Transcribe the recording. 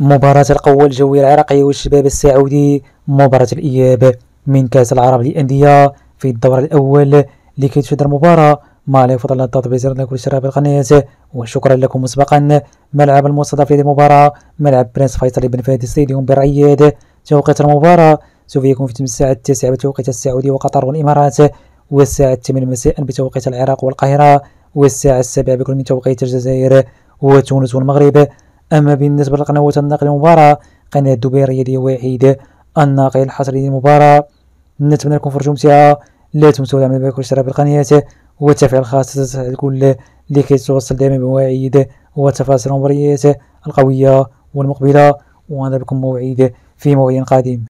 مباراة القوة الجوية العراقية والشباب السعودي. مباراة الإياب من كأس العرب للأندية في الدور الأول لكي تشهد المباراة. ما لا يفضل الضغط بزر لكل اشتراك بالقناة. وشكرا لكم مسبقا. ملعب المستضاف في هذه المباراة ملعب برنس فيصل بن فهد ستاديوم بالرياض توقيت المباراة سوف يكون في الساعة التاسعة بتوقيت السعودية وقطر والإمارات والساعة الثامنة مساء بتوقيت العراق والقاهرة والساعة السابعة بكل من توقيت الجزائر وتونس والمغرب. أما بالنسبة لقنوات النقل المباراة قناة دبي الرياضية واحد الناقل الحصري للمباراة. نتمنى لكم فرجة ممتعة. لا تنسوا العمل بك والاشتراك بالقناة والتفعيل الخاص الكل لكي توصل دائما بمواعيد وتفاصيل المباريات القوية والمقبلة. وأنا بكم موعد في موعد قادم.